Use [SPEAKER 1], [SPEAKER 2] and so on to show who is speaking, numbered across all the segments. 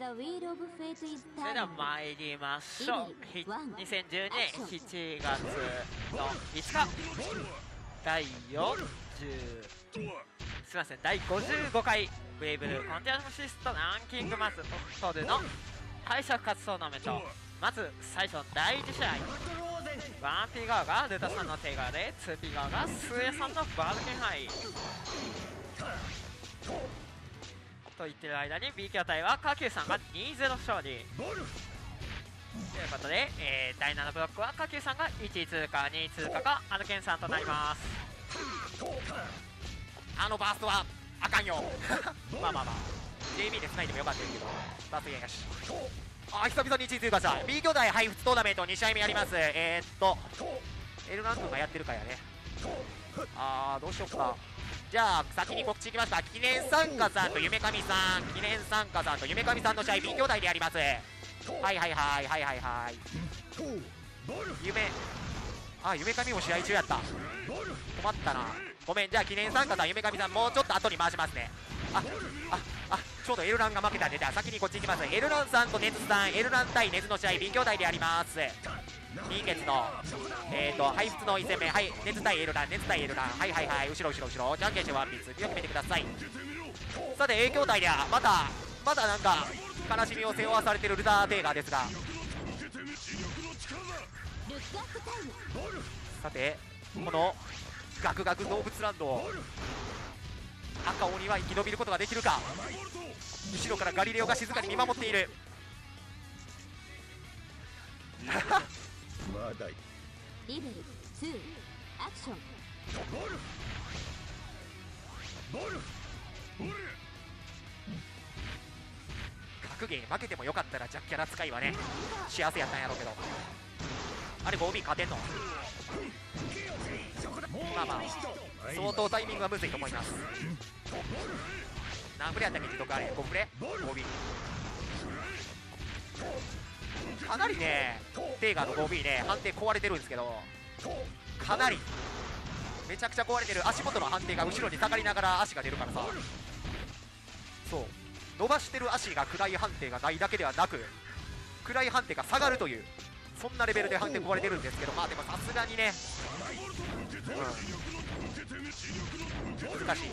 [SPEAKER 1] それでは.参りましょう。ひ2012年7月の5日第40すいません第55回ブレイブルコンテナシストランキング。マストルの敗者復活トーナメントまず最初の第1試合。1P 側がルタさんの手側で 2P 側がスエさんのバルケンハイと言ってる間に B 筐体は下級さんが2-0勝利。ということで、えー第7ブロックは下級さんが1位通過2位通過がアルケンさんとなります。あのバーストはあかんよ。まあまあまあ。JB で繋いでもよかったですけどバーストゲームし。あ久々に1位通過した。B 兄弟配布トーナメント2試合目やります。えー、っとエルラン君がやってるかやね。あーどうしよっか。じゃあ先に告知いきますか。記念参加さんと夢神さん。記念参加さんと夢神さんの試合 B 兄弟でやります。はいはいはいはいはいはい。夢。あ夢神も試合中やった。困ったな。ごめん。じゃあ記念参加さん夢神さんもうちょっと後に回しますね。あああちょうどエルランが負けたんでじゃあ先にこっち行きます。エルランさんとネズさん。エルラン対ネズの試合 B 兄弟でやります。人月のえーと配布の1戦目はいネズ対エルランネズ対エルランはいはいはい後ろ後ろ後ろ。じゃんけんしてワンピース。決めてください。さて A 兄弟ではまたまだなんか悲しみを背負わされてるルターテーガーですが。さてこのガクガク動物ランドを赤鬼は生き延びることができるか。後ろからガリレオが静かに見守っている。
[SPEAKER 2] まだ
[SPEAKER 3] リベル2アクション。
[SPEAKER 1] 格ゲー負けてもよかったらジャッキャラ使いはね幸せやったんやろうけど。あれ 5B 勝てんの？まあまあ相当タイミングがむずいと思います。何プレやったっけ？自動あれ。5プレ？5B かなりねテーガーの 5B ね判定壊れてるんですけどかなりめちゃくちゃ壊れてる。足元の判定が後ろに下がりながら足が出るからさ。そう。伸ばしてる足が暗い判定がないだけではなく暗い判定が下がるというそんなレベルで判定壊れてるんですけどまあでもさすがにね、うん、難しい。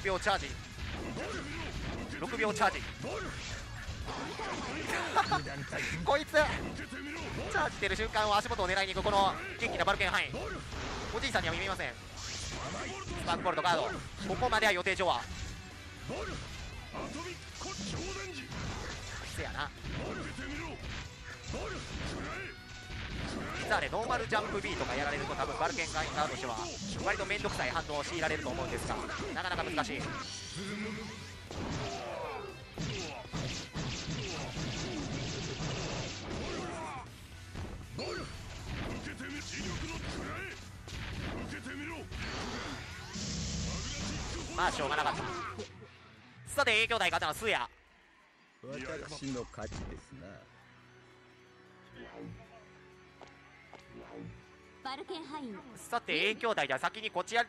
[SPEAKER 1] 6秒チャージ。6秒チャージ。こいつチャージしてる瞬間を足元を狙いに行くこの元気なバルケンハイン。おじいさんには見えません。スパークボルトガード。ここまでは予定上は。せやな。実はねノーマルジャンプ B とかやられると多分バルケンガイ側としては割と面倒くさい反応を強いられると思うんですがなかなか難しい。まあしょうがなかった。さて A 兄弟勝ったのスーヤ
[SPEAKER 2] 私の勝ちですな。
[SPEAKER 1] さて A 兄弟では先にこちや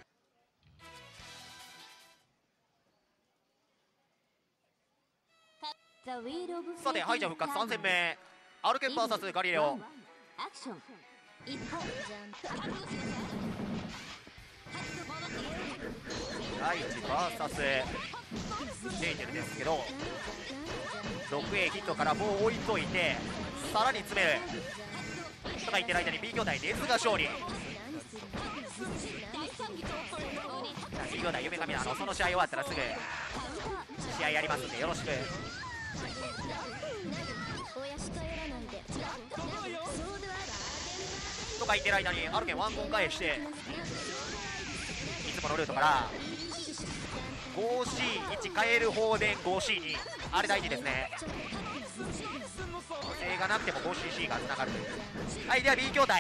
[SPEAKER 3] ザ・ウィール・オブ・
[SPEAKER 1] さて敗者復活3戦目。アルケン VS ガリレオ。
[SPEAKER 3] アクション一歩
[SPEAKER 1] 第1 VS レイテルですけど。6A ヒットからもう置いといてさらに詰める。とか言ってる間に B 兄弟ネズが勝利。B 兄弟夢神あのその試合終わったらすぐ試合やりますんでよろしく。とか言ってる間にアルケンワンコン返していつものルートから 5C1 変える放電 5C2 あれ大事ですね。補正がなくても 5cc がつながるという。はいでは B 兄弟。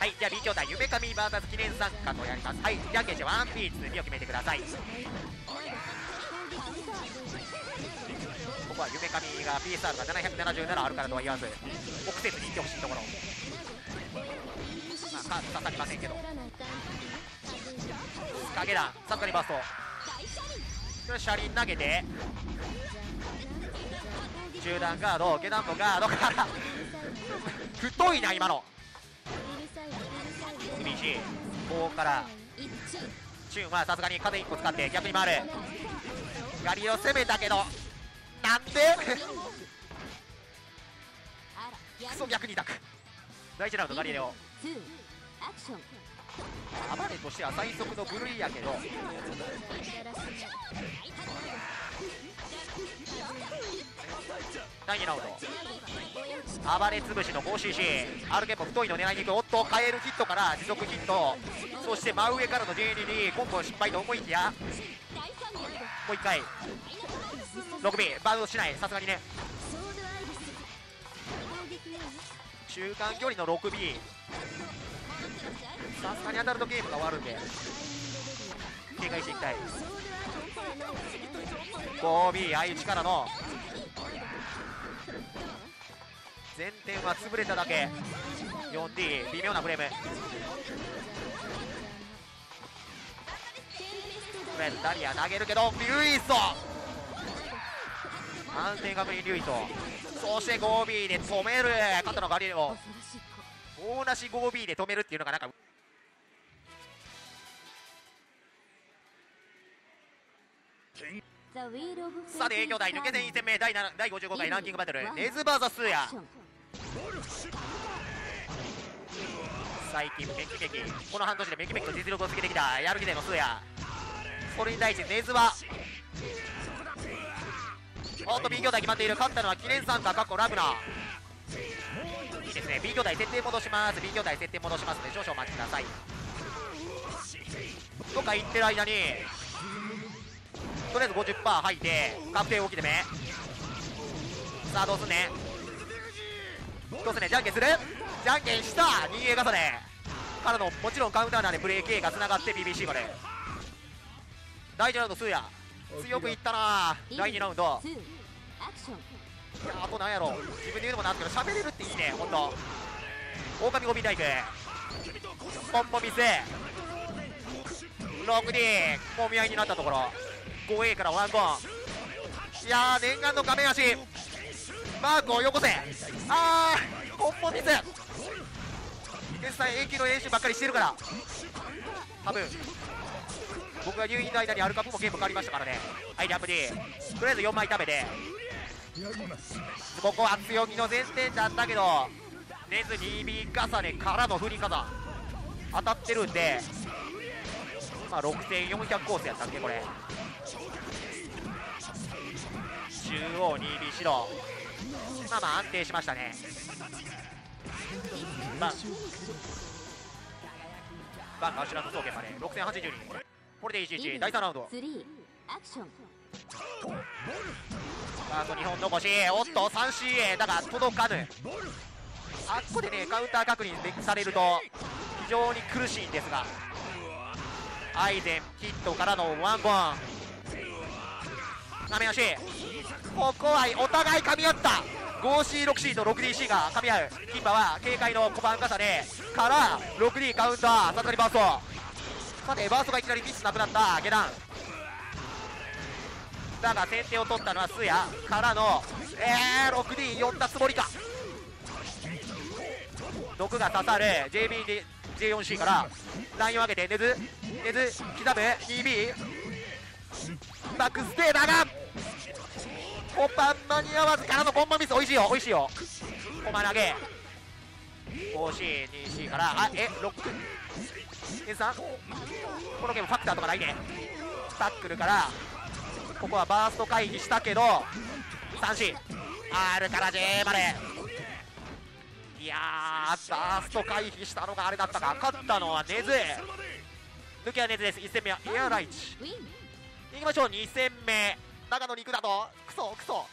[SPEAKER 3] 大車輪
[SPEAKER 1] 兄弟夢神 VS 記念参加とやります。はいじゃんけんしてワンピース2を決めてください。ここは夢神が PSR が777あるからとは言わず臆せずにいってほしいところ。あ刺さりませんけど。影弾さすがにバースト。これ車輪投げて。中段ガード下段のガード。から 太いな今の。厳しい。ここから。チューンはさすがに風1個使って逆に回る。ガリを攻めたけどなんで？クソ逆に抱く。第1ラウンドガリレオ。暴れとしては最速の部類やけど。第2ラウンド暴れ潰しの 5cc アルケも太いの狙いに行くおっと変えるヒットから持続ヒット。そして真上からの J2 にコンボ失敗と思いきや。もう一回。6B バウンドしない。さすがにね。中間距離の 6B さすがに当たるとゲームが終わるんで警戒していきたい。5B 相打ちからの。前転は潰れただけ。4D 微妙なフレーム。とりあえずダリア投げるけどリュイソ安定確認リュイソそして 5B で止める。肩のガリレオ。大なし 5B で止めるっていうのがなんかさて兄弟抜け戦1戦目第7第55回ランキングバトルネズバーザスーヤ最近メキメキ。この半年でメキメキと実力をつけてきたやる気でのスーヤ。それに対してネズバおっと B 兄弟決まっている。勝ったのは記念参加かっこラグナーですね。B 兄弟設定戻します。B 兄弟設定戻しますので少々お待ちください。とか言ってる間にとりあえず50%吐いて確定動きで目。さあどうすんね。どうすんね。じゃんけんする？じゃんけんした！逃げ重ね。からのもちろんカウンターなんでブレーキ A がつながって BBC まで。第1ラウンドスーヤ強くいったな。第2ラウンド。
[SPEAKER 3] 2
[SPEAKER 1] あとなんやろ。自分で言うのもなんですけど喋れるっていいねほんと。狼ゴミ大工ポンポミス 6D もみ合いになったところ。5A からワンコン。いやー念願の画面足マークをよこせ。あーポンポミス決済永久の練習ばっかりしてるから。多分。僕が入院の間にアルカプもゲーム変わりましたからね。はいラップ D とりあえず4枚食べて。ここは強気の前転だったけどネズ 2B 重ねからの振り方当たってるんでまあ6400コースやったっけこれ。中央 2B 白まあまあ安定しましたね。バンバンが後ろの総研まで6082人。これで11第3ラウンド。
[SPEAKER 3] 3アクション
[SPEAKER 1] あと2本残しおっと 3CA だが届かぬ。あっこでねカウンター確認されると非常に苦しいんですがアイゼンヒットからのワンボン。なめ足ここはお互い噛み合った。5C6C と 6DC が噛み合う。キンパは警戒の小判重ね。から 6D カウンターさすがにバースト。さてバーストがいきなりミスなくなった下段。だが先手を取ったのはスヤからのえー 6D 呼んだつもりか。毒が刺さる JBJ4C からラインを上げてネズネズ刻む 2B バックステーだが本番間に合わずからのコンボミス。美味しいよ美味しいよ。コマ投げ。5C2C から。あえロックエンさん。このゲームファクターとかないね。タックルからここはバースト回避したけど 3C R から J まで。いやーバースト回避したのがあれだったか。勝ったのはネズ抜きはネズです。1戦目はエアライチ。いきましょう。2戦目。長野肉だと。クソクソ。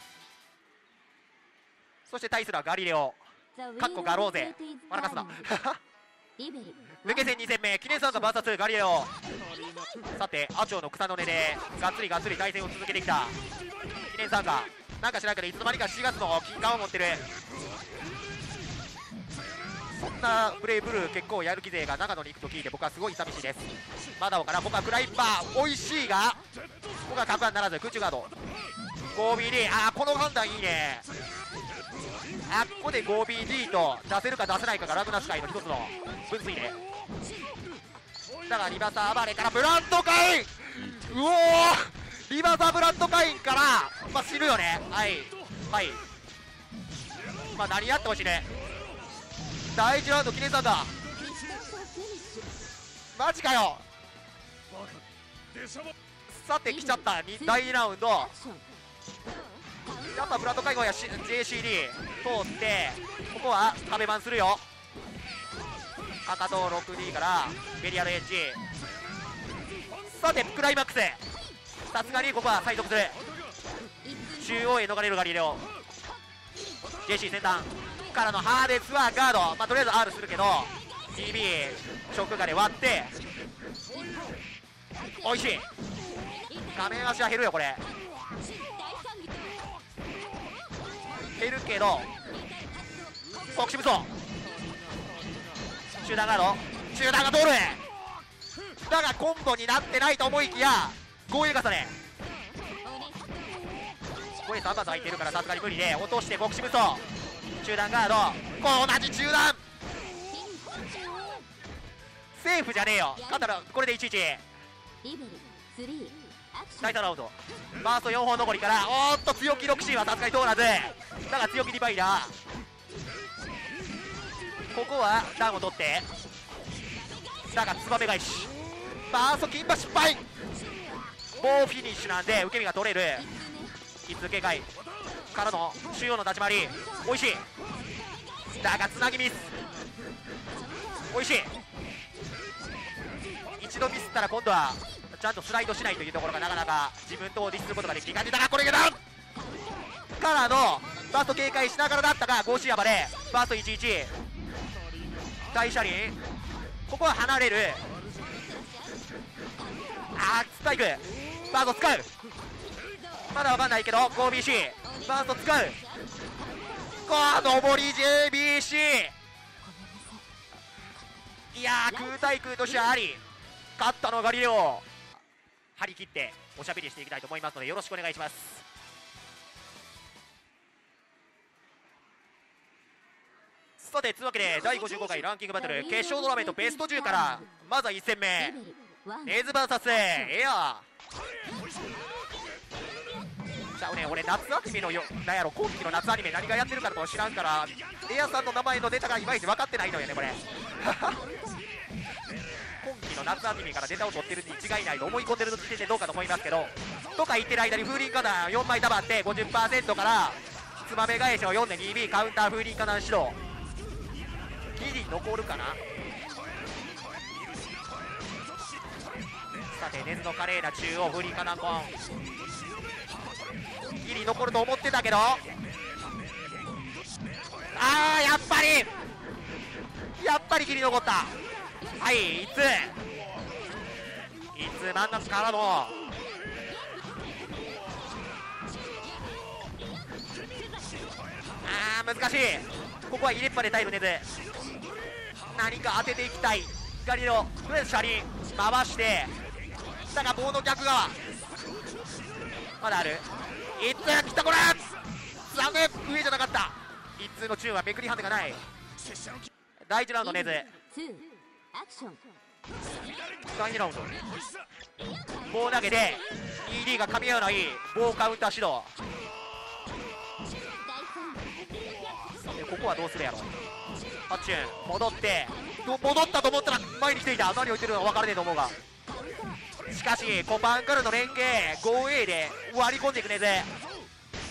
[SPEAKER 1] そして対するはガリレオ・かっこガローゼ・笑かすな。抜け戦2戦目記念参加 VS ガリレオ。さてアチョウの草の根でがっつりがっつり対戦を続けてきた。記念参加なんか知らんけどいつの間にか7月の金冠を持ってる。そんなブレイブルー結構やる気勢が長野に行くと聞いて僕はすごい寂しいです。まだから僕はクラインバー美味しいが僕は格安ならず空中ガード。5BD あーこの判断いいね。あここで 5BD と出せるか出せないかがラグナス界の一つの分水でだからリバーサー暴れからブランドカイン。うおーリバサーブランドカインからまあ死ぬよね。はい。はい。まあ何やってほしいね。第1ラウンド記念参加マジかよ。さて来ちゃった。第2ラウンド。やっぱブランド会合や、JCD 通ってここは壁番するよ。赤と 6D からベリアルエッジ。さてクライマックスさすがにここは最速する。中央へ逃れるガリレオ JC 先端。からのハーデスはガード、まあ、とりあえず R するけど DB ショックガで割って。おいしい。画面足は減るよこれ。減るけど国士武装中段ガード。中段が通る。だがコンボになってないと思いきや合流重ね。これ3発空いてるからさすがに無理で落として国士武装中段ガード。同じ中段。セーフじゃねえよ。勝ったらこれで11
[SPEAKER 3] リベルア
[SPEAKER 1] ウンドファースト4本残りからおっと強気ロクシーはさすがに通らず。だが強気ディバイダー。ここはダウンを取って。だがツバメ返し。ファースト金馬失敗もうフィニッシュなんで受け身が取れる。一通警戒からの中央の立ち回り。美味しい。だがつなぎミス。美味しい。一度ミスったら今度はちゃんとスライドしないというところがなかなか自分とディスすることができる感じだがこれがだからのファースト警戒しながらだったが 5C ヤバでファースト11大車輪。ここは離れる。あースパイク。ファースト使う。まだわかんないけど 5BC ファースト使う。こう上り JBC いやー空対空としてあり。勝ったのはガリレオ。張り切っておしゃべりしていきたいと思いますのでよろしくお願いします。さてというわけで第55回ランキングバトル決勝トーナメントベスト10からまずは1戦目。
[SPEAKER 3] リベル1
[SPEAKER 1] レーズ VS エアー。ちゃうね俺夏アニメのよなんやろ今期の夏アニメ何がやってるかと知らんからエアさんの名前のネタがいまいち分かってないのよねこれ。今期の夏アニメからネタを取ってるに違いないと思い込んでる時点でどうかと思いますけどとか言ってる間に風林火弾4枚束って50%からつまめ返しを読んで 2B カウンター風林火弾指導ギリ残るかな？さて根津の華麗な中央風林火弾コン。ギリ残ると思ってたけど。あーやっぱり。やっぱりギリ残った。はいいつ。いつ真ん中からのあー難しい。ここは入れっぱで耐えるネズ何か当てていきたい。ガリレオとりあえず車輪回して。だが棒の逆側。まだある。一通来たこれ残念上じゃなかった。一通の中はめくりハンデがない。第1ラウンドネズ。
[SPEAKER 3] 2アクション。
[SPEAKER 1] 第2ラウンド。棒投げで ED が噛み合わない棒カウンター指導。でここはどうするやろ。ハッチュン戻って。ど戻ったと思ったら前に来ていた。何を言ってるのか分からねえと思うがしかしコパンからの連携 5A で割り込んでいくねぜ。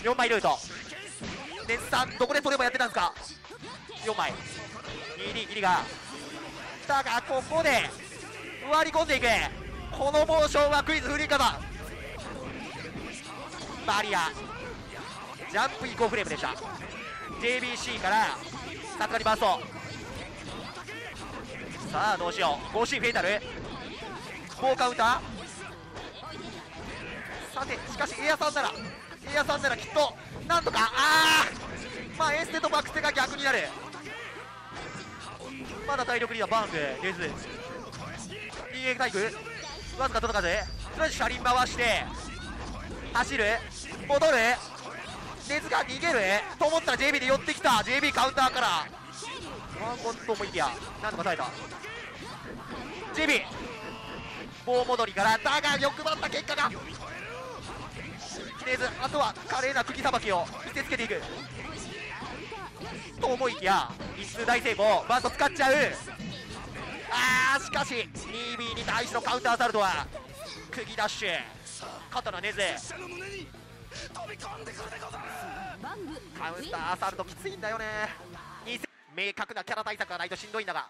[SPEAKER 1] 4枚ルート。ネズさんどこで取ればやってたんですか？4枚。2D ギリが。だがここで割り込んでいく。このモーションはクイズフリーカバー。バリア。ジャンプ移行フレームでした。JBC からさすがにバーストさあどうしよう。5C フェイタル。4カウンターさてしかしエアさんならエアさんならきっとなんとかああまあエンステとバックステが逆になる。まだ体力リーダーバーングゲズ DA タイプわずか届かず。とりあえず車輪回して走る戻る。根津が逃げる。と思ったら JB で寄ってきた。JB カウンターから。ワンコンと思いきや。なんとか耐えた。JB 棒戻りからだが欲張った結果が。根津あとは華麗な釘さばきを見せつけていく。と思いきや一数大成功バント使っちゃう。あーしかし 2B に対してのカウンターアサルトは釘ダッシュ肩の根津カウンターアサルトきついんだよね。2000明確なキャラ対策がないとしんどいんだが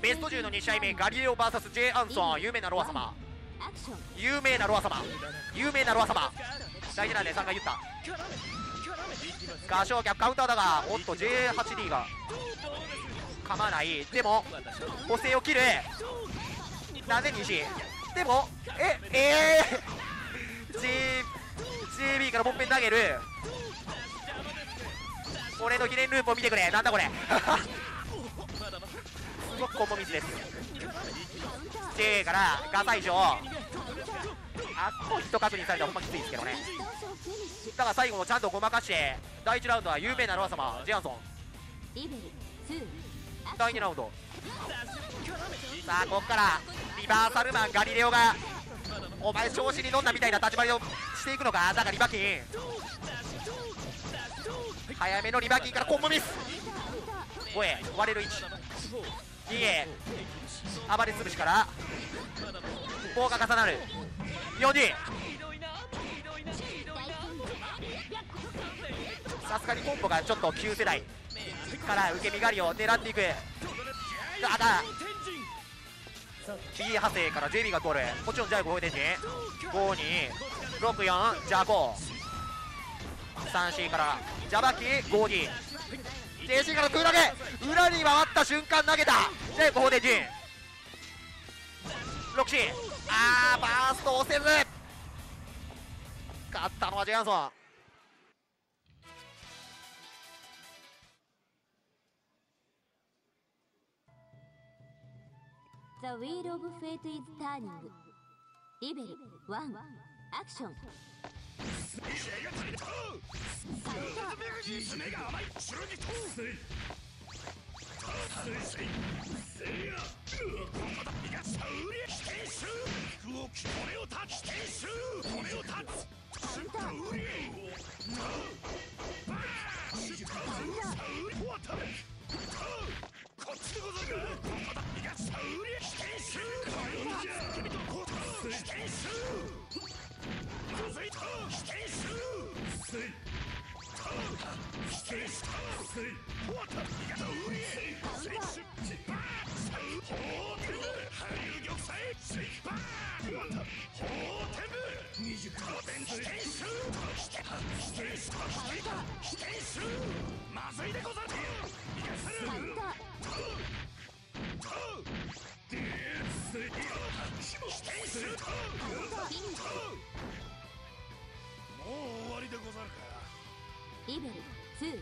[SPEAKER 1] ベスト10の2試合目ガリレオ VSJ アンソン。有名なロア様。有名なロア様。有名なロア様。大事なんで3回言った。ガショーキャプカウンターだがおっと J8D が。構わない。でも補正を切る。なんで西でもええー、JB からもっぺん投げる。俺の記念ループを見てくれ。なんだこれ。すごくコンボミスです J からガサ以上あっこヒット確認されたらほんまきついですけどね
[SPEAKER 3] 同賞フィニッシュ
[SPEAKER 1] だから最後もちゃんとごまかし。て第1ラウンドは有名なロア様ジェアンソン第2ラウンドさあここから。リバーサルマンガリレオがお前調子に乗んだみたいな立ち回りをしていくのか？だがリバキン。早めのリバキンからコンボミス。5へ割れる1 2へ暴れ潰しから棒が重なる。4D さすがにコンボがちょっと旧世代から受け身狩りを狙っていく。だが B 派生から JB がゴール。もちろんジャイ5電人。5264ジャコ。3C からジャバキ。5D AC から空投げ裏に回った瞬間投げた。でここで陣ロクシーあーバーストをせず。勝ったのはジェアンソン「
[SPEAKER 3] ザ・ウィ Wheel of Fate ーニ Turning」「リベル
[SPEAKER 1] 1アクション」 제가 잘했 다! 이스네가 아마 주러기 토! 다스이 세 야! 그거마다 네가 사울의 기대 수! 그거 고래오 다 기대 수! 고래오 다! 사울 이! 사울 포 탑! 거치고 나 가! 그거마다 네가 사울의 기대 수! 고래오 다! 기대 수! 다스 이! ザ・ウィール・
[SPEAKER 3] オブ・フェイト・イズ・ターニングリベル1アクションカウう終わりでござるか。イベル2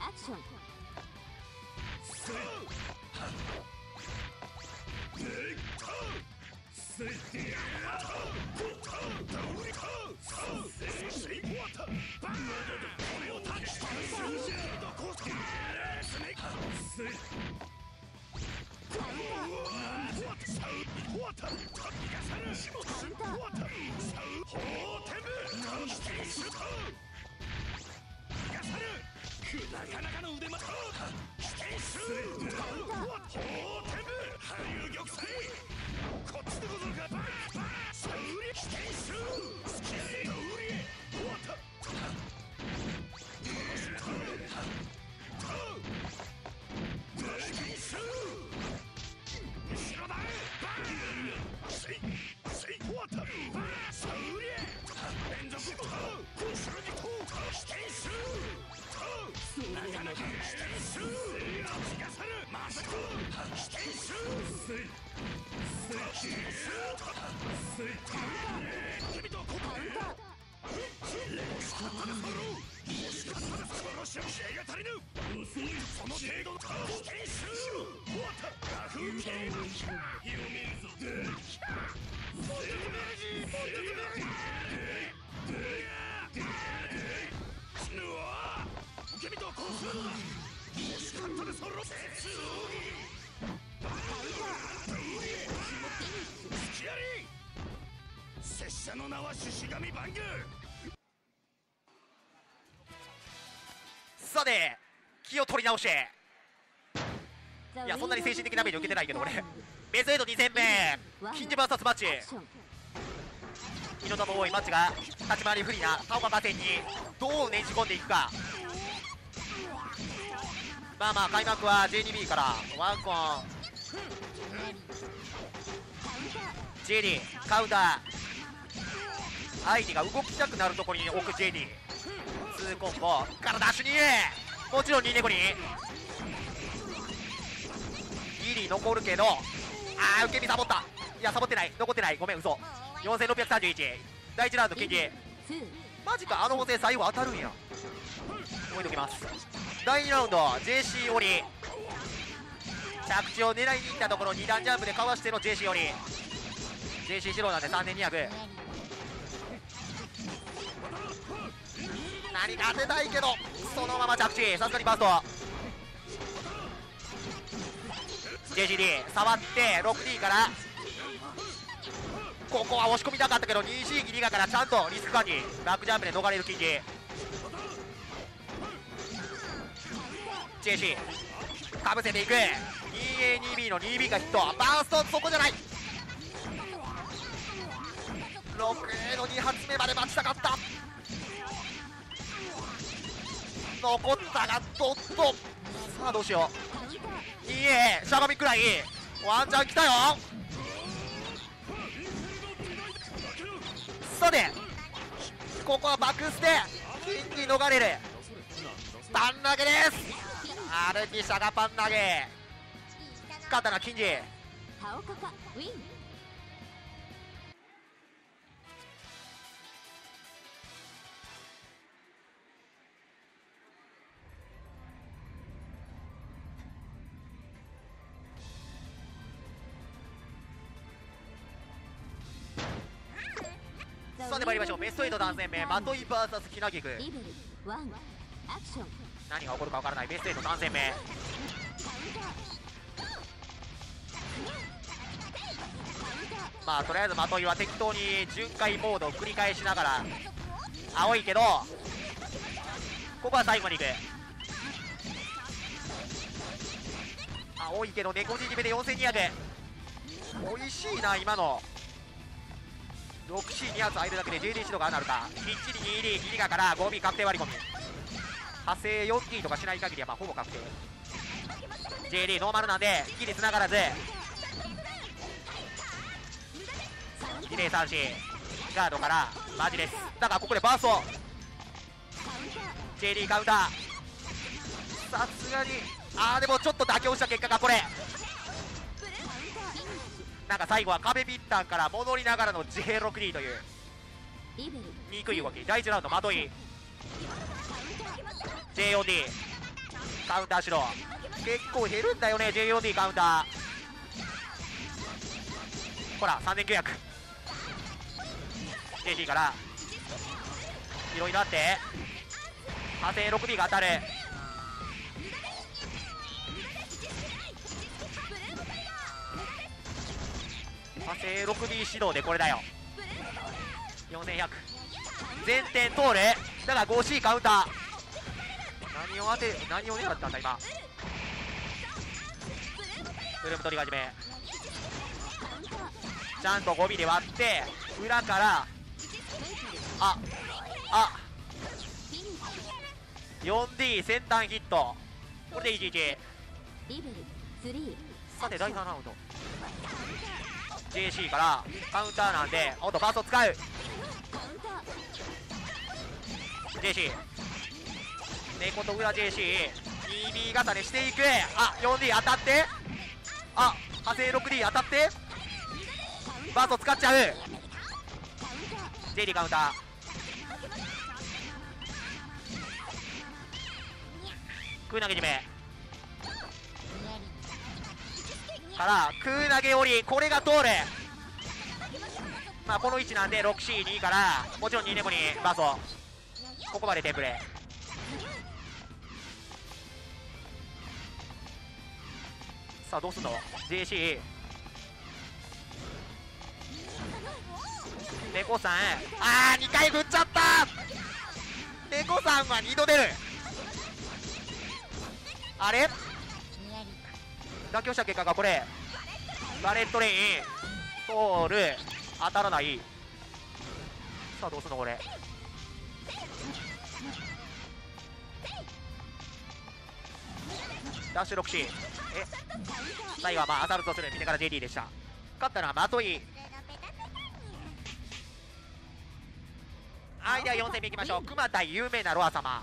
[SPEAKER 3] アクション。
[SPEAKER 4] せイッっ。でいッ
[SPEAKER 1] た Tres, 気を取り直し。ていやそんなに精神的ダメージ受けてないけど俺。ベスト8 2戦目。キンジ VS マッチ。猪田も多いマッチが立ち回り不利な青葉打線にどうねじ込んでいくか。まあまあ開幕は J2B からワンコン。JD カウンター。相手が動きたくなるところに置く JD 2コンボ。からダッシュにもちろん2ネコに。ギリ残るけど。あー受け身サボった。いやサボってない。残ってない。ごめん嘘。4631第1ラウンドキンジマジかあの補正最後当たるんや。置いときます。第2ラウンド JC オリ着地を狙いに行ったところ2段ジャンプでかわしての JC オリ JC 白なんで3200何か当てたいけどそのまま着地。さすがにバースト JCD 触って 6D から。ここは押し込みたかったけど 2C ギリガからちゃんとリスク管理。バックジャンプで逃れる近畿 JC かぶせていく。2A2B の 2B がヒット。バーストそこじゃない。6A の2発目まで待ちたかった。残ったがどっと。さあどうしよう。2A しゃがみくらいワンチャン来たよ。さてここはバックステ金に逃れる。パン投げです。アルティシャがパン投げ。刀金次さて参りましょう。ベスト8男戦目マトイ VS キナギク
[SPEAKER 3] リベルワンアクション。
[SPEAKER 1] 何が起こるかわからない。ベスト8男戦目まあとりあえずマトイは適当に巡回モードを繰り返しながら青いけどここは最後に行く。青いけど猫じじめで4200美味しいな今の 6C2 発入るだけで JD 指導がなるかきっちり 2D ギリガから 5B 確定割り込み。派生 4T とかしない限りはまあほぼ確定。JD ノーマルなんでギリ繋がらず。2零3 c ガードからマジです。だからここでバースト。JD カウンター。さすがにあーでもちょっと妥協した結果がこれ。なんか最後は壁ピッタンから戻りながらの J6D という憎い動き第1ラウンドまとい。JOD カウンターしろ結構減るんだよね JOD カウンター。ほら3900 JT から。いろいろあって。派生 6B が当たる。派生 6B 指導でこれだよ。4100前転通るだから 5C カウンター。何を当て何を狙ったんだ今。フルーム取り始め。ちゃんと5尾で割って裏から。ああ。4D 先端ヒット。これで11さて第3ラウンド。JC からカウンターなんでおっとバースト使う。JC 猫と裏 JC2B 型でしていく。あ 4D 当たって。あ派生 6D 当たって。バースト使っちゃう。JD カウンター。空投げ締め。から空投げ降りこれが通るまあこの位置なんで 6C2 からもちろん2ネモにバーストここまでテンプレさあどうすんの？JC 猫さん。あー2回振っちゃった。猫さんは2度出る。あれ？妥協した結果がこれ。バレットレイン通る。当たらない。さあどうすんのこれ。ダッシュ 6C え？最後はまあ当たるとする。見てから JD でした。勝ったのはマトイ。はいでは4戦目いきましょう。熊対有名なロア様。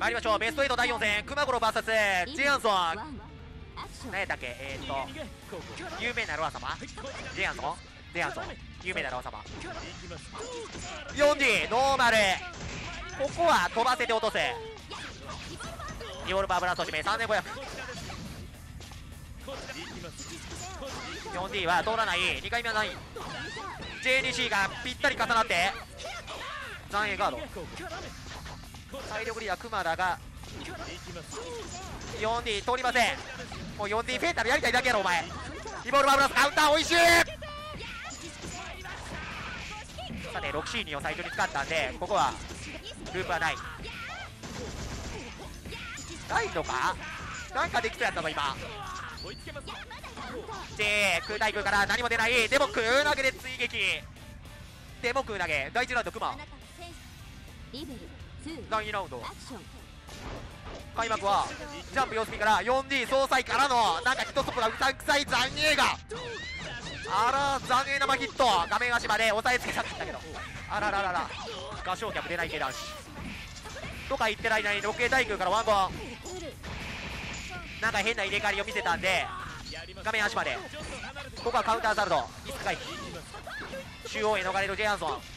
[SPEAKER 1] 参りましょう。ベスト8第4戦熊五郎 VS ジェアンソン。何やったっけ？えー、っと有名なロア様？ジェアンソン？ジェアンソン。有名なロア様。4D ノーマル。ここは飛ばせて落とせ。リボルバーブラスト締め3500 4D は通らない。2回目はない。JDC がぴったり重なって残影ガード。体力リーダー熊田が 4D 通りません。もう 4D フェータルやりたいだけやろお前。リボルバーブラスカウンターおいしい。さて 6C2 を最初に使ったんでここはループはない。ないのか？なんかできそうやったぞ今。J 空対空から何も出ない。でも空投げで追撃。でも空投げ。第1ラウンド熊
[SPEAKER 3] リベル。
[SPEAKER 1] 第2ラウンド。開幕はジャンプ様子見から 4D 総裁からのなんかヒットストップがうさんくさい残影が。あら残影生ヒット。画面足まで押さえつけちゃったけど。あらららら合唱客出ない系男子。とか言ってる間に 6A 対空からワンボン。なんか変な入れ替わりを見せたんで画面足まで。ここはカウンターサルド。ミス回避中央へ逃れるジェイアンソン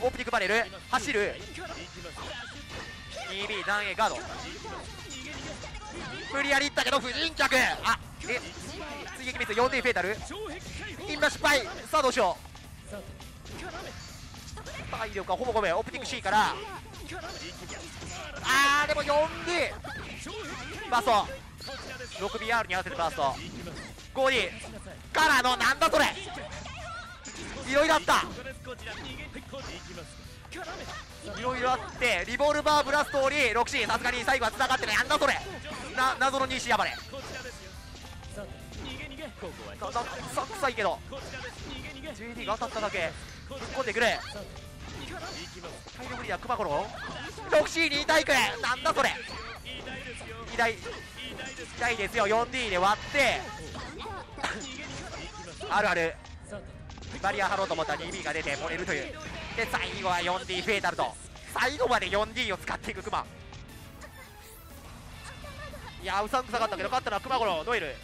[SPEAKER 1] オープニングバレル走る。2B 残影ガード。無理やりいったけど不人脚あえ追撃ミス 4D フェータル。インバ失敗さあどうしよう。体力はほぼごめん。オープニング C から。あーでも 4D バースト。6BR に合わせてバースト。5D からのなんだそれ。いろいろあった。いろいろあってリボルバーブラストより 6C さすがに最後は繋がってない。なんだそれ。な謎の西暴れ。ななさ臭いけど。JD が当たっただけ。ぶっ込んでくれ。体力リーダー熊五郎。6C に痛いくれ。なんだそれ。痛い痛いですよ。4D で割って。あるあるバリア張ろうと思ったら 2B が出て漏れるという。で最後は 4D フェータルと。最後まで 4D を使っていくクマいやうさんくさかったけど勝ったのは熊五郎。ノエル。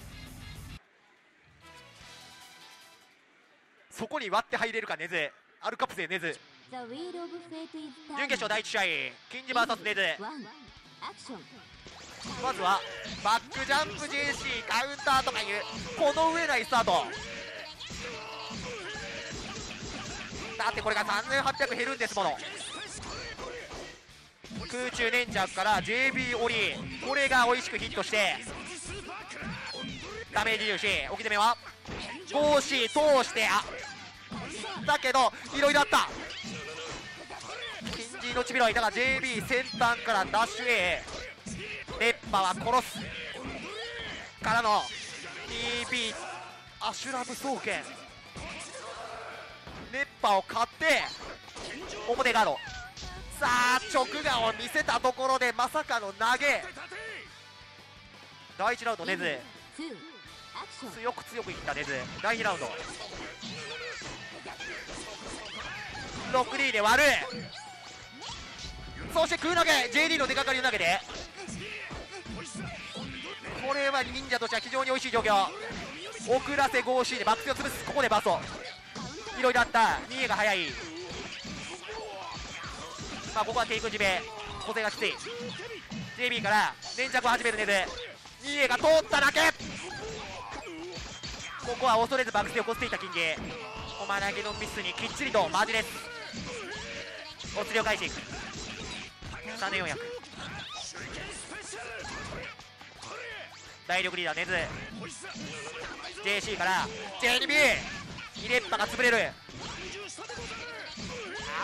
[SPEAKER 1] そこに割って入れるかネズアルカプセネズ・準決勝第1試合金次 VS ネズまずはバックジャンプ JC カウンターとかいうこの上ないスタート。だってこれが3800減るんですもの。空中粘着から JB 折りこれが美味しくヒットしてダメージ重視。置き止めは 5C 通してあだけどいろいろあった。金地のちびろいだから JB 先端からダッシュ A 熱波は殺す。からの TB アシュラブ双剣。熱波を買って表ガードさあ直眼を見せたところでまさかの投げ。第1ラウンドネズ。強く強くいったネズ。第2ラウンド。6D で割る。そして空投げ JD の出かかりの投げで。これは忍者としては非常に美味しい状況。遅らせ 5C でバックスを潰す。ここでバソいろいろあった。ニエが速い。まあここはテイク締め。補正がきつい。JB から粘着を始めるネズニエが通っただけ。ここは恐れずバックスで起こしていた金ゲ駒投げのミスにきっちりとマジですお釣りを返し3400大力リーダーネズ。JC から J2B 2連覇が潰れる。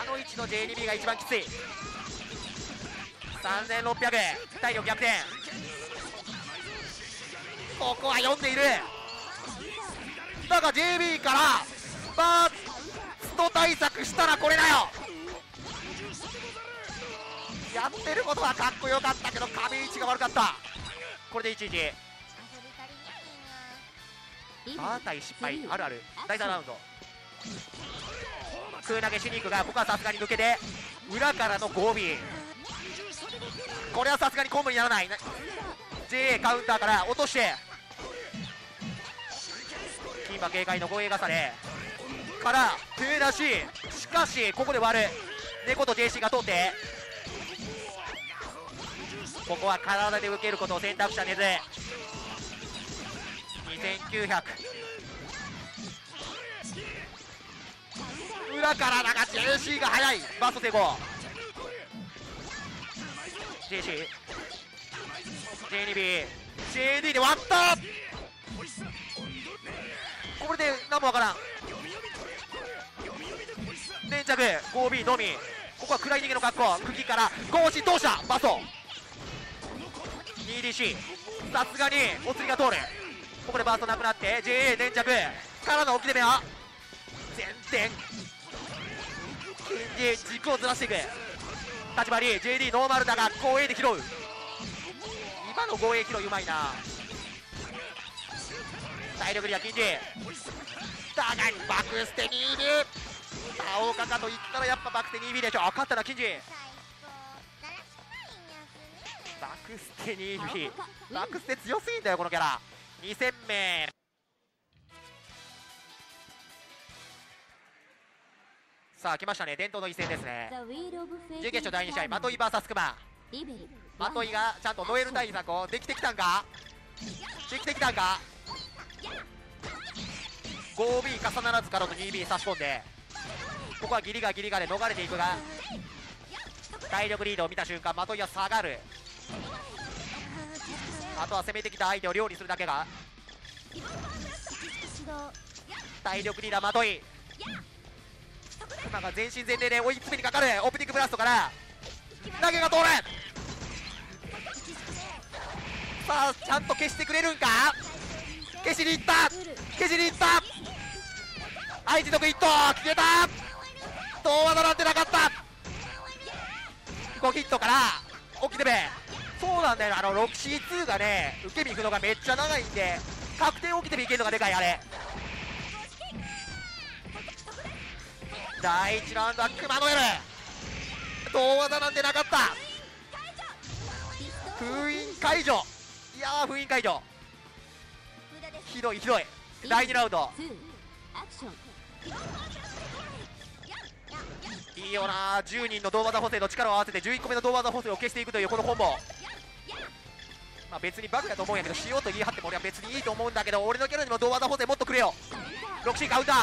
[SPEAKER 1] あの位置の J2B が一番きつい。3600体力逆転。ここは読んでいる。だが JB からバースト対策したらこれだよ。やってることはかっこよかったけど壁位置が悪かった。これで1 1バータイ失敗あるある。第3ラウンド。空投げシュニークがここはさすがに抜けて裏からの 5B これはさすがにコンボにならない。JA カウンターから落として。キンバ警戒の護衛重ねから手出し。しかしここで割る。猫と JC が通って。ここは体で受けることを選択したネズ。2900裏からなんか JC が速い。バースト成功。JC J2B JD で割った。これで何もわからん。粘着。5B のみ。ここは暗い逃げの格好。釘から。格子通した？バソ 2DC さすがにお釣りが通る。ここでバーストなくなって JA 粘着からの置き手目は前転金次軸をずらしていく。立ち回り JD ノーマルだが護衛で拾う。今の護衛拾いうまいな。体力リア金次だがバクステ 2B 倒岡かと言ったらやっぱバクステ 2B でしょ。勝ったな金次バクステ 2B バクステ強すぎんだよこのキャラ2戦目。さあ来ましたね。伝統の一戦ですね。準決勝第2試合マトイ VS クマ。マトイがちゃんとノエル対策をできてきたんか？できてきたんか？5B 重ならずからと 2B 差し込んで。ここはギリガギリガで逃れていくが体力リードを見た瞬間マトイは下がるあとは攻めてきた相手を料理するだけが。体力リーダーまとい。今が全身全霊で追い詰めにかかる。オープニングブラストから。投げが通るさあちゃんと消してくれるんか？消しに行った。消しに行った。相手得一投決めた。遠技なんてなかった。5ヒットから。起きてめそうなんだよあの 6C2 がね受け身いくのがめっちゃ長いんで確定起きてみいけるのがでかいあれ。第1ラウンドは熊野エル遠技なんてなかった。封印解除。いやー封印解除。ひどいひどい。第2ラウンド。いいよな10人の同技補正の力を合わせて11個目の同技補正を消していくというこのコンボ。まあ別にバグだと思うんやけどしようと言い張っても俺は別にいいと思うんだけど俺のキャラにも同技補正もっとくれよ。6C カウンター。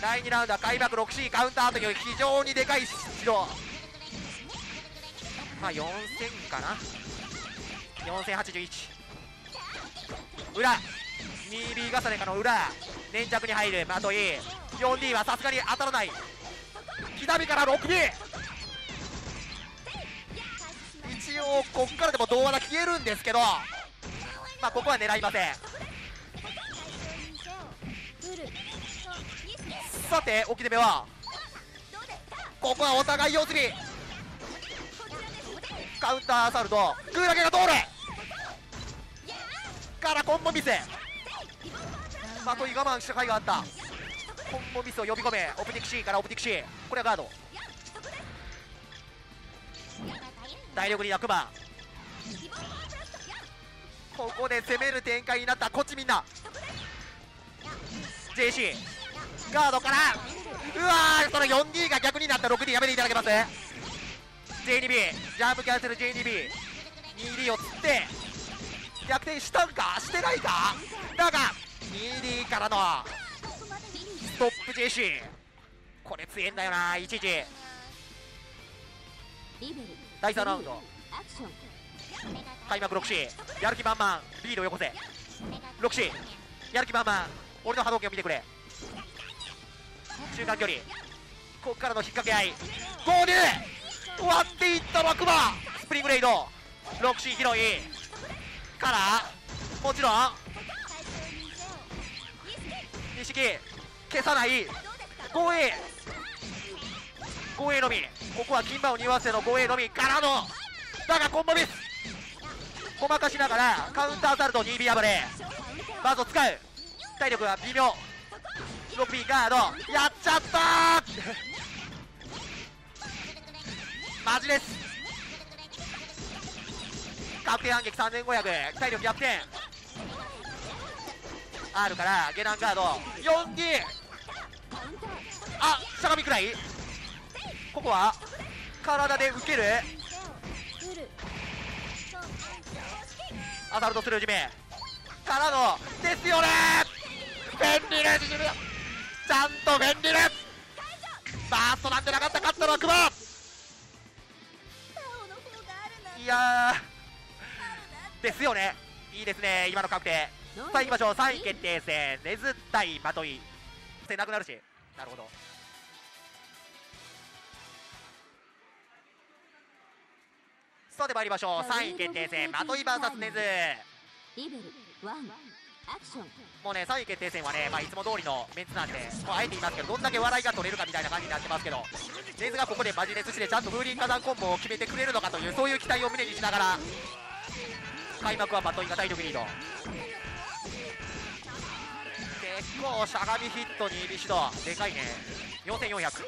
[SPEAKER 1] 第2ラウンドは開幕 6C カウンターという非常にでかい指導まあ4000かな。4081裏。2B 重ねかの裏。粘着に入る。まとい 4D はさすがに当たらない。左から 6B 一応こっからでも動画が消えるんですけどまあここは狙いません。さて置き手目はここはお互い四つみカウンターアサルトグーだけが通る。からコンボミス。まとい我慢した甲斐があった。コンボミスを呼び込め。オプティクシーからオプティクシーこれはガード。体力になクマここで攻める展開になった。こっちみんな。JC ガードから。うわーその 4D が逆になった。6D やめていただけます。JDB ジャンプキャンセル JDB2D を釣って。逆転したんか？してないか？だが 2D からのストップ JC これ強えんだよな一時
[SPEAKER 3] リベル。
[SPEAKER 1] 第3ラウンド。
[SPEAKER 3] アクション。
[SPEAKER 1] 開幕 6C やる気満々。リードよこせ。6C やる気満々。俺の波動拳を見てくれ。中間距離。ここからの引っ掛け合い。合流。割っていった枠間スプリングレイド。6C 広い。からもちろん。錦。消さない。護衛護衛のみ。ここは金馬を匂わせの護衛のみからのだがコンボミス。ごまかしながらカウンターサルト 2B 暴れ。バーズを使う。体力は微妙。6B ガード。やっちゃったマジです。確定反撃3500体力逆転。R から下段ガード。4D あしゃがみくらい。ここは体で受ける。
[SPEAKER 3] フル
[SPEAKER 1] アサルトするじめからのですよね。フェンリルちゃんとフェンリルバーストなんてなかった勝ったのはクマいやーですよね。いいですね今の確定。さあ行きましょう。3位決定戦。ネズ対マトイ戦なくなるし。なるほど。さて参りましょう。3位決定戦マトイ VS ネズもうね3位決定戦はね、まあ、いつも通りのメンツなんでもうあえて言いますけどどんだけ笑いが取れるかみたいな感じになってますけどネズがここでマジレスしてちゃんと風林火山コンボを決めてくれるのかというそういう期待を胸にしながら開幕はバトイが体力リード。結構しゃがみヒットにビシド。でかいね。4400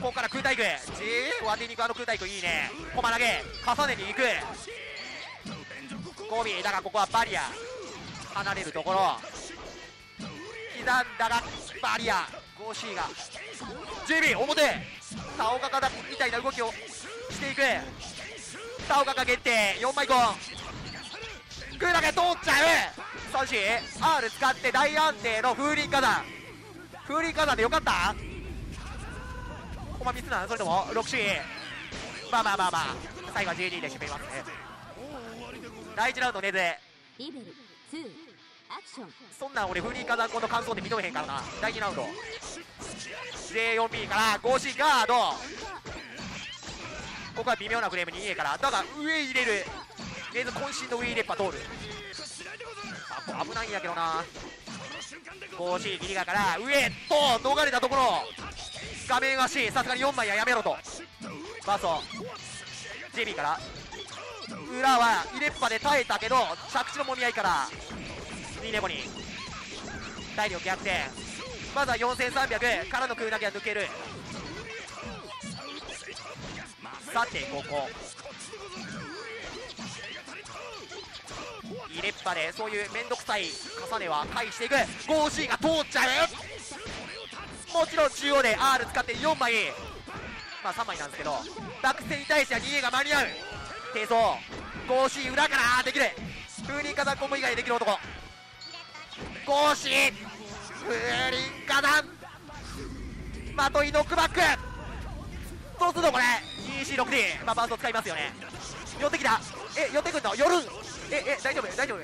[SPEAKER 1] ここから空対空 J ワテニクあの空対空いいね。駒投げ重ねに行く。ゴビだがここはバリア。離れるところ。刻んだがバリア。5C が。JB 表。タオカカだみたいな動きをしていく。タオカカ限定。4枚コン。グーだけ通っちゃう。三振 R 使って大安定の風林火山。風林火山でよかった？マミスなのそれとも 6C まあまあまあまあ。最後は JD で締めますね。第1ラウンドネズ
[SPEAKER 3] リベル2アクション。
[SPEAKER 1] そんなん俺風林火山コンの感想で認めへんからな。第2ラウンド。J4B から 5C ガード。ここは微妙なフレームに 2A から。だが上入れる。ネズ渾身の上入れっぱ通る。あ危ないんやけどな 5C ギリガから上と逃れたところ。画面足さすがに4枚はやめろと。バースト JB から。裏は入れっぱで耐えたけど着地のもみ合いから。2ネボに体力逆転。まずは4300からの空投げは抜ける。さてここ。入れっぱでそういう面倒くさい重ねは回避していく。5C が通っちゃう。もちろん中央で R 使って4枚。まあ3枚なんですけどバック戦に対しては 2A が間に合う。低走 5C 裏からできる。風林火山コンボ以外できる男。5C 風林火山。まといノックバック。どうするのこれ 2C6D まあバースト使いますよね。寄ってきた。え寄ってくんの？寄る。ええ大丈夫大丈夫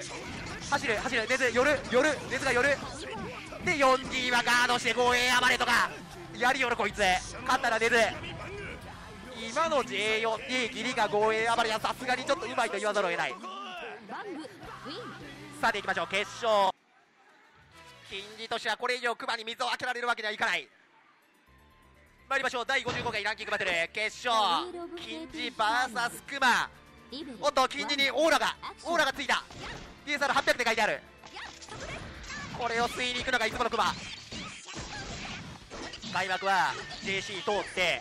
[SPEAKER 1] 走る走るネズ寄る寄るネズが寄るで 4D はガードして護衛暴れとか。やりよるこいつ。勝ったらネズ今の J4D ギリが護衛暴れはさすがにちょっとうまいと言わざるを得ない。さていきましょう。決勝。金次としてはこれ以上クマに水を開けられるわけにはいかない。参りましょう。第55回ランキングバトル。決勝。金次 VS クマおっと金次にオーラがオーラがついた。DSR800 って書いてある。これを吸いに行くのがいつものクマ。開幕は JC 通って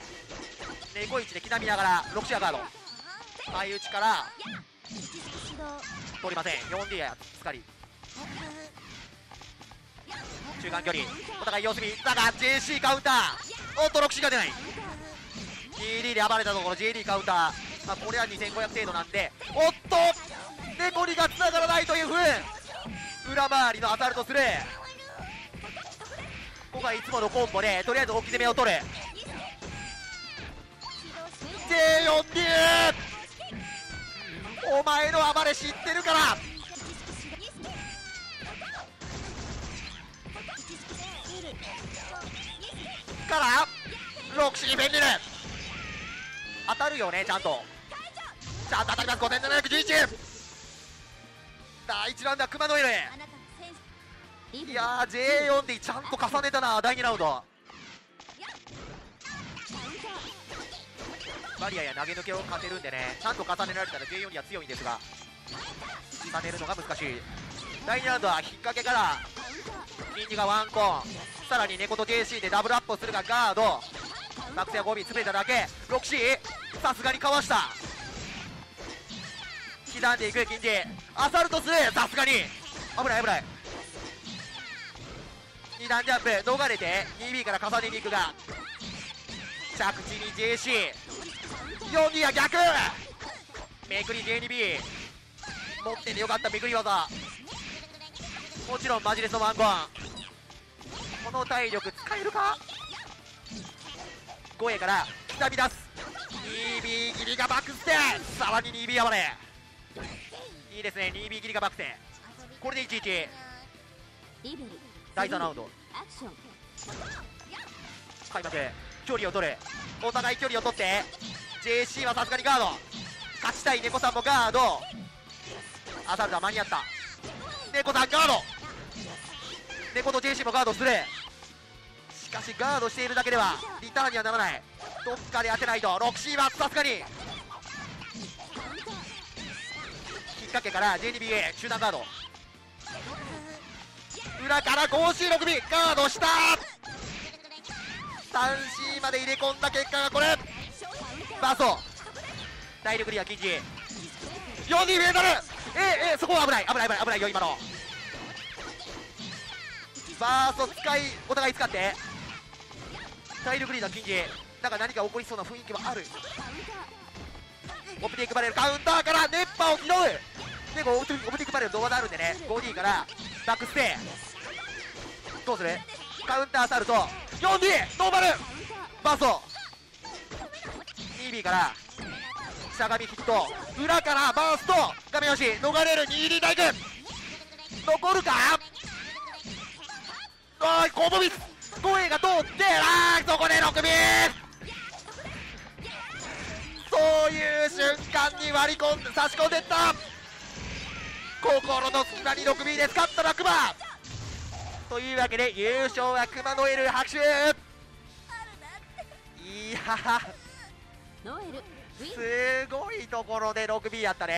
[SPEAKER 1] 猫位置で刻みながら6シアガード。相打ちから通りません。4D やつかり。中間距離。お互い様子見。だが JC カウンター。おっと6 c が出ない。GD で暴れたところ JD カウンター、まあ、これは2500程度なんでおっと猫にが繋がらないという不運。裏回りのアサルトスルー。ここはいつものコンボでとりあえず置き攻めを取る J4D お前の暴れ知ってるから。からロクシーベンリル。当たるよねちゃんと。ちゃんと当たります。5711第1ラウンドは熊野エル
[SPEAKER 3] あなたのセンスリベル
[SPEAKER 1] いやー J4 でちゃんと重ねたな第2ラウンド。バリアや投げ抜けを勝てるんでねちゃんと重ねられたら J4 には強いんですが。重ねるのが難しい。第2ラウンドは引っ掛けからミンジがワンコン。さらに猫と JC でダブルアップをするがガード。マクスやゴビ潰れただけ。6C さすがにかわした。刻んでいく金次。アサルトスさすがに。危ない危ない。2段ジャンプ逃れて 2B から重ねに行くが。着地に JC4D は逆。めくり J2B 持っててよかっためくり技。もちろんマジレスのワンコン。この体力使えるか？5 A から刻み出す 2B 切りがバックステさらに 2B 暴れいいですね 2B 切りがバックステこれで11第3ラウンド開幕距離を取るお互い距離を取って JC はさすがにガード勝ちたい猫さんもガードアサルトは間に合った猫さんガード猫と JC もガードするしかしガードしているだけではリターンにはならない。どっかで当てないと。6C はさすがに。引っ掛けから J2BA 集団ガード。裏から 5C6B ガードした。3C まで入れ込んだ結果がこれ。バースト体力リア禁止4 2メートルええそこは危ない。危ない危ない危ない。よ今の。バースト使いお互い使って。体力リーダー禁止なんか何か起こりそうな雰囲気はある。オプティックバレルカウンターから熱波を拾う。でオプティックバレル動画であるんでね。5D からバックステイ。どうする？カウンターサルト 4D ノーマル!バースト 2B からしゃがみヒット裏からバースト!画面押し逃れる。2D 大軍!残るか?おいコボミス!声が通ってあーそこで6 b そういう瞬間に割り込んで差し込んでった心の隙間に 6B で使ったらクマというわけで優勝は熊野エル拍手いや
[SPEAKER 3] ノエルウィン
[SPEAKER 1] すごいところで 6B やったね